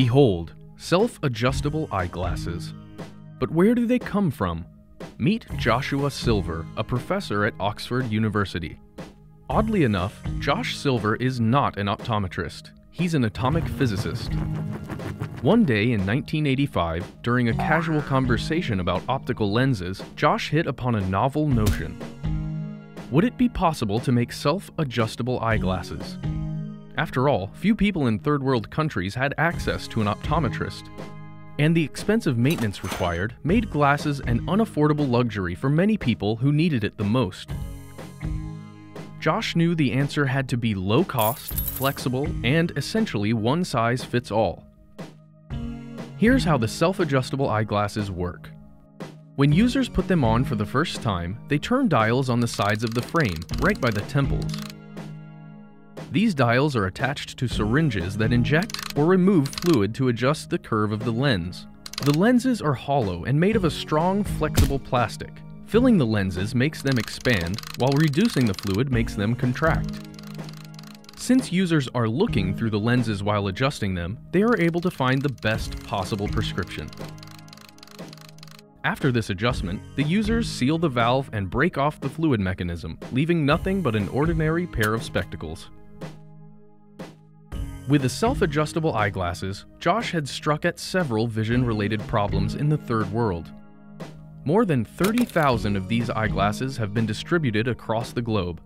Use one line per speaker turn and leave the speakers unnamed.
Behold, self-adjustable eyeglasses. But where do they come from? Meet Joshua Silver, a professor at Oxford University. Oddly enough, Josh Silver is not an optometrist. He's an atomic physicist. One day in 1985, during a casual conversation about optical lenses, Josh hit upon a novel notion. Would it be possible to make self-adjustable eyeglasses? After all, few people in third world countries had access to an optometrist. And the expensive maintenance required made glasses an unaffordable luxury for many people who needed it the most. Josh knew the answer had to be low cost, flexible, and essentially one size fits all. Here's how the self-adjustable eyeglasses work. When users put them on for the first time, they turn dials on the sides of the frame, right by the temples. These dials are attached to syringes that inject or remove fluid to adjust the curve of the lens. The lenses are hollow and made of a strong, flexible plastic. Filling the lenses makes them expand, while reducing the fluid makes them contract. Since users are looking through the lenses while adjusting them, they are able to find the best possible prescription. After this adjustment, the users seal the valve and break off the fluid mechanism, leaving nothing but an ordinary pair of spectacles. With the self-adjustable eyeglasses, Josh had struck at several vision-related problems in the third world. More than 30,000 of these eyeglasses have been distributed across the globe,